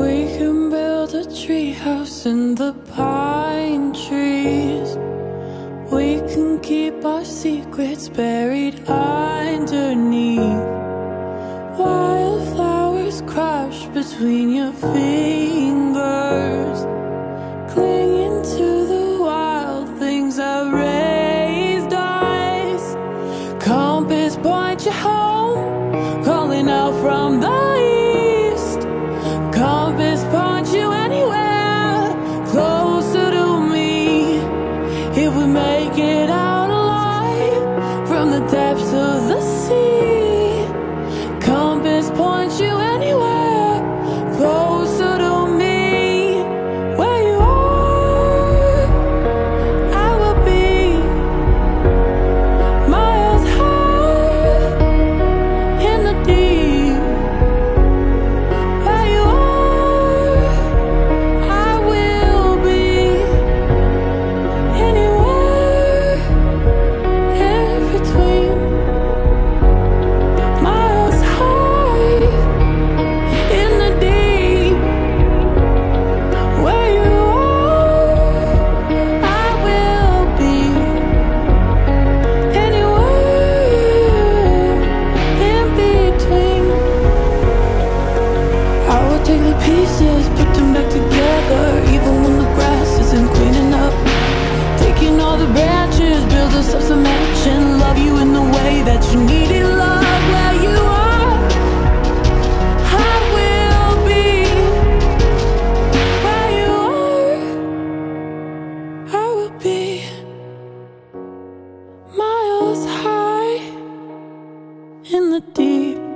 We can build a treehouse in the pine trees. We can keep our secrets buried underneath. Wildflowers crush between your fingers, clinging to the wild things I raised eyes. Compass point you home, calling out from the compass points you anywhere pieces, put them back together, even when the grass isn't green enough. Taking all the branches, build us up some action, love you in the way that you needed love. Where you are, I will be. Where you are, I will be. Miles high in the deep.